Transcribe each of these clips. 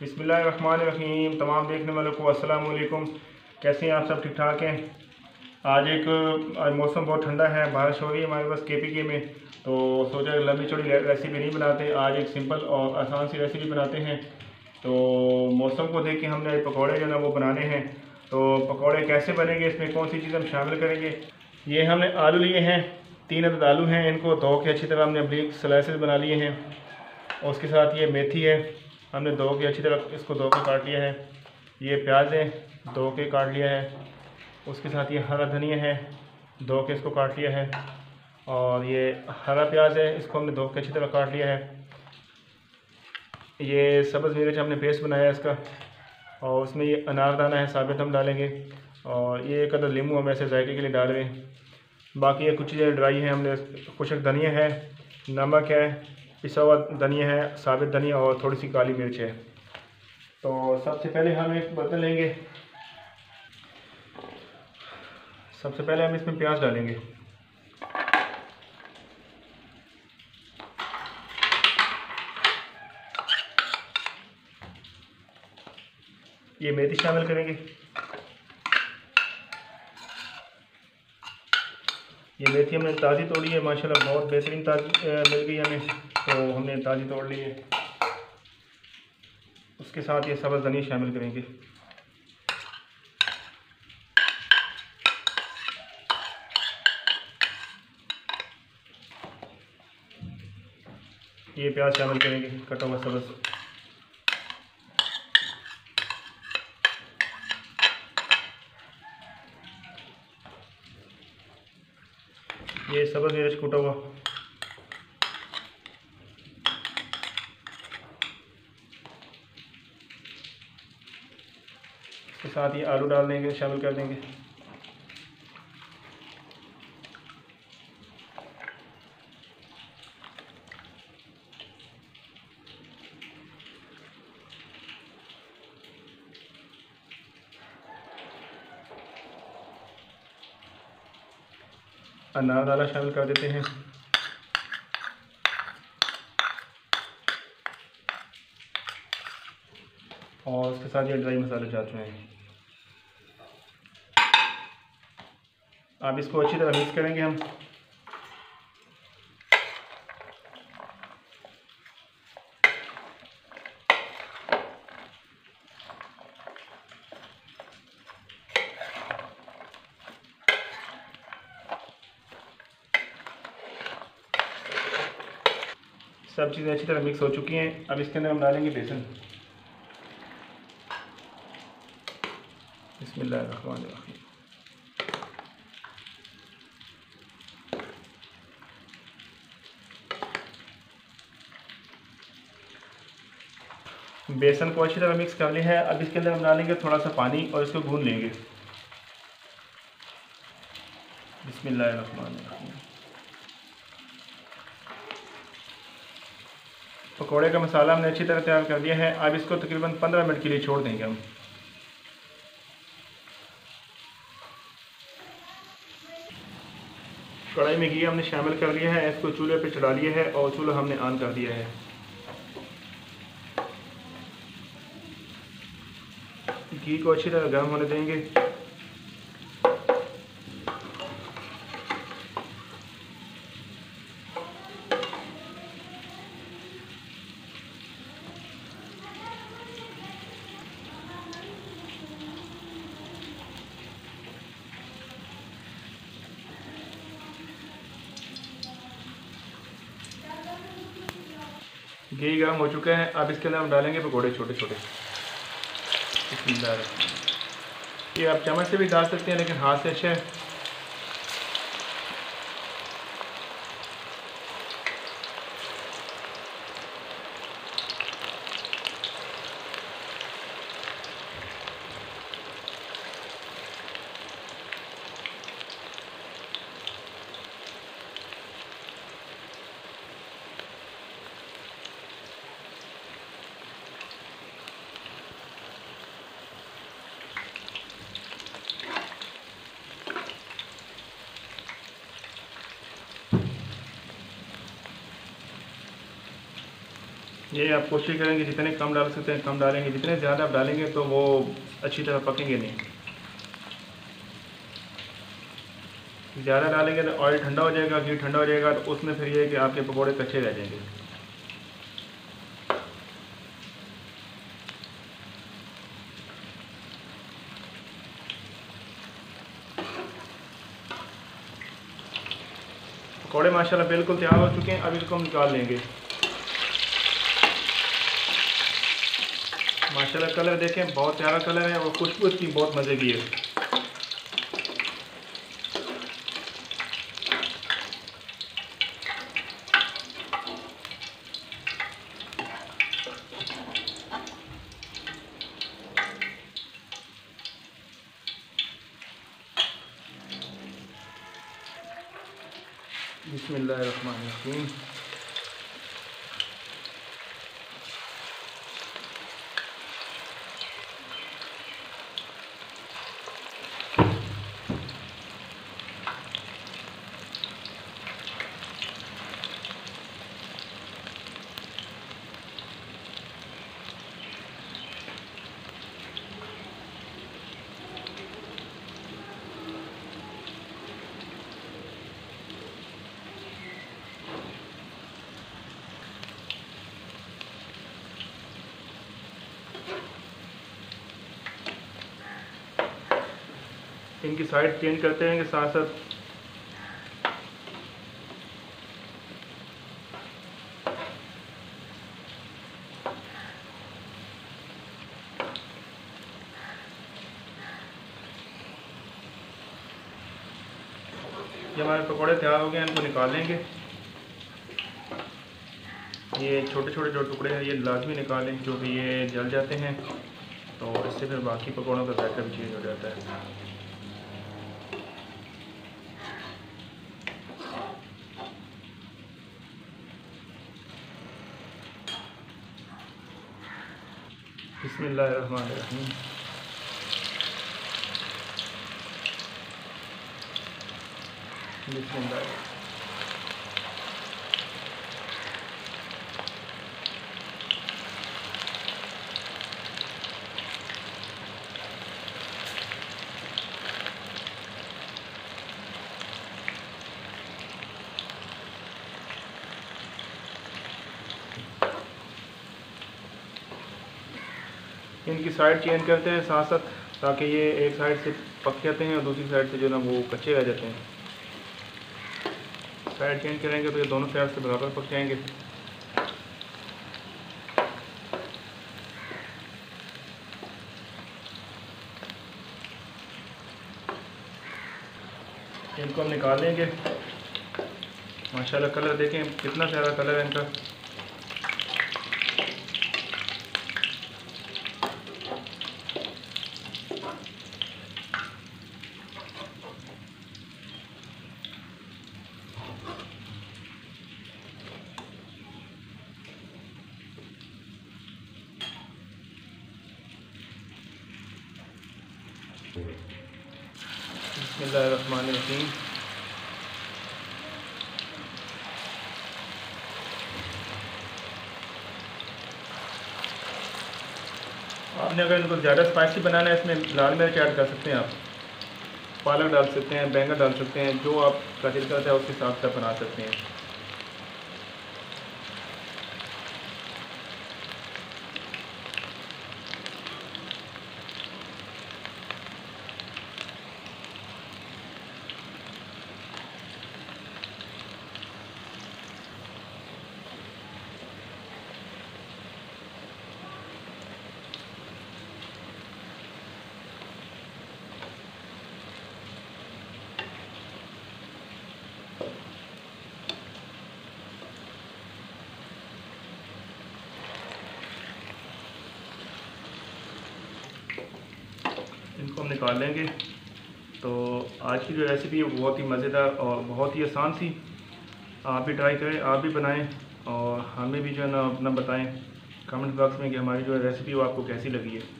بسم اللہ الرحمن الرحیم، تمام دیکھنے والوں کو السلام علیکم۔ کیسے ہیں آپ سب؟ ٹھیک ٹھاک ہیں؟ آج ایک، آج موسم بہت ٹھنڈا ہے، بارش ہو رہی ہے ہمارے پاس کے پی کے میں۔ تو سوچا کہ لمبی چوڑی ریسیپی نہیں بناتے، آج ایک سمپل اور آسان سی ریسیپی بناتے ہیں۔ تو موسم کو دیکھ کے ہم نے پکوڑے جو ہے نا وہ بنانے ہیں۔ تو پکوڑے کیسے بنیں گے؟ اس میں کون سی چیز ہم شامل کریں گے؟ یہ ہم نے آلو لیے ہیں، تین عدد آلو ہیں۔ ان کو دھو کے اچھی طرح ہم نے بریک سلائسز بنا لیے ہیں۔ اور اس کے ساتھ یہ میتھی ہے۔ ہم نے دو کے اچھی طرح اس کو دو کے کاٹ لیا ہے۔ یہ پیاز ہے دو کے کاٹ لیا ہے۔ اس کے ساتھ یہ ہرا دھنیا ہے۔ دو کے اس کو کاٹ لیا ہے۔ اور یہ ہرا پیاز ہے، اس کو ہم نے دو کے اچھی طرح کاٹ لیا ہے۔ یہ سبز مرچ ہم نے پیسٹ بنایا ہے اس کا۔ اور اس میں یہ انار دانہ ہے، ثابت ہم ڈالیں گے۔ اور یہ ایک ادھر لیمو ہم ایسے ذائقے کے لیے ڈال رہے ہیں۔ باقی یہ کچھ چیزیں ڈرائی ہیں ہم نے خشک دھنیا ہے، نمک ہے پسا ہوا دھنیا ہے، ثابت دھنیا اور تھوڑی سی کالی مرچ ہے۔ تو سب سے پہلے ہم ایک برتن لیں گے۔ سب سے پہلے ہم اس میں پیاز ڈالیں گے۔ یہ میتھی شامل کریں گے۔ یہ میتھی ہم نے تازی توڑی ہے، ماشاءاللہ بہت بہترین تازی مل گئی ہمیں۔ تو ہم نے تازی توڑ لی ہے۔ اس کے ساتھ یہ سبز دھنی شامل کریں گے۔ یہ پیاز شامل کریں گے، کٹا ہوا سبز۔ یہ سبز مرچ ہوا اس کے ساتھ یہ آلو ڈال دیں گے، شامل کر دیں گے۔ انار دانا شامل کر دیتے ہیں۔ اور اس کے ساتھ یہ ڈرائی مسالے جا چکے ہیں۔ آپ اس کو اچھی طرح مکس کریں گے ہم۔ سب چیزیں اچھی طرح مکس ہو چکی ہیں۔ اب اس کے اندر ہم ڈالیں گے بیسن۔ بسم اللہ الرحمن الرحیم۔ بیسن کو اچھی طرح مکس کر لیا ہے اب اس کے اندر ہم ڈالیں گے تھوڑا سا پانی اور اس کو گھون لیں گے۔ بسم اللہ الرحمن الرحیم۔ پکوڑے کا مسالہ ہم نے اچھی طرح تیار کر دیا ہے۔ اب اس کو تقریباً پندرہ منٹ کے لیے چھوڑ دیں گے ہم۔ کڑھائی میں گھی ہم نے شامل کر لیا ہے۔ اس کو چولہے پہ چڑھا لیا ہے اور چولہا ہم نے آن کر دیا ہے۔ گھی کو اچھی طرح گرم ہونے دیں گے۔ گھی گرم ہو چکا ہے اب اس کے اندر ہم ڈالیں گے پکوڑے چھوٹے چھوٹے۔ بسم اللہ۔ یہ آپ چمچ سے بھی ڈال سکتے ہیں، لیکن ہاتھ سے اچھا ہے۔ یہ آپ کوشش کریں گے جتنے کم ڈال سکتے ہیں کم ڈالیں گے، جتنے زیادہ آپ ڈالیں گے تو وہ اچھی طرح پکیں گے نہیں۔ زیادہ ڈالیں گے تو آئل ٹھنڈا ہو جائے گا، گھی ٹھنڈا ہو جائے گا، تو اس میں پھر یہ ہے کہ آپ کے پکوڑے کچے رہ جائیں گے۔ پکوڑے ماشاءاللہ بالکل تیار ہو چکے ہیں، اب اس کو ہم نکال لیں گے۔ ماشاءاللہ کلر دیکھیں، بہت پیارا کلر ہے اور خوشبو اس کی بہت مزے کی ہے۔ بسم اللہ الرحمن الرحیم۔ ان کی سائڈ چینج کرتے ہیں کہ ساتھ ساتھ یہ ہمارے پکوڑے تیار ہو گئے ہیں، ان کو نکال لیں گے۔ یہ چھوٹے چھوٹے جو ٹکڑے ہیں، یہ لازمی نکالیں کیونکہ یہ جل جاتے ہیں۔ تو اس سے پھر باقی پکوڑوں کا ذائقہ بھی چینج ہو جاتا ہے۔ بسم اللہ الرحمن الرحیم۔ بسم اللہ۔ ان کی سائڈ چینج کرتے ہیں ساتھ ساتھ، تاکہ یہ ایک سائڈ سے پک جاتے ہیں اور دوسری سائڈ سے جو نا وہ کچے رہ جاتے ہیں۔ سائڈ چینج کریں گے تو یہ دونوں سائڈ سے برابر پک جائیں گے۔ ان کو ہم نکال لیں گے۔ ماشاءاللہ کلر دیکھیں، کتنا پیارا کلر ہے ان کا۔ بسم اللہ الرحمن الرحیم۔ آپ نے اگر ان کو زیادہ اسپائسی بنانا ہے، اس میں لال مرچ ایڈ کر سکتے ہیں آپ۔ پالک ڈال سکتے ہیں، بینگن ڈال سکتے ہیں، جو آپ کا دل کرتا ہے، اس حساب سے بنا سکتے ہیں۔ نکال لیں گے۔ تو آج کی جو ریسیپی ہے بہت ہی مزیدار اور بہت ہی آسان سی آپ بھی ٹرائی کریں، آپ بھی بنائیں اور ہمیں بھی جو ہے نا اپنا بتائیں۔ کمنٹ باکس میں کہ ہماری جو ریسیپی وہ آپ کو کیسی لگی ہے۔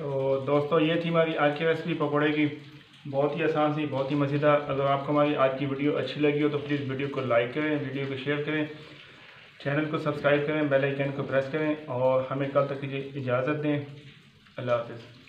تو دوستو، یہ تھی ہماری آج کی ریسپی پکوڑے کی۔ بہت ہی آسان سی، بہت ہی مزیدار۔ اگر آپ کو ہماری آج کی ویڈیو اچھی لگی ہو تو پلیز ویڈیو کو لائک کریں ویڈیو کو شیئر کریں۔ چینل کو سبسکرائب کریں بیل آئیکن کو پریس کریں اور ہمیں کل تک اجازت دیں۔ اللہ حافظ۔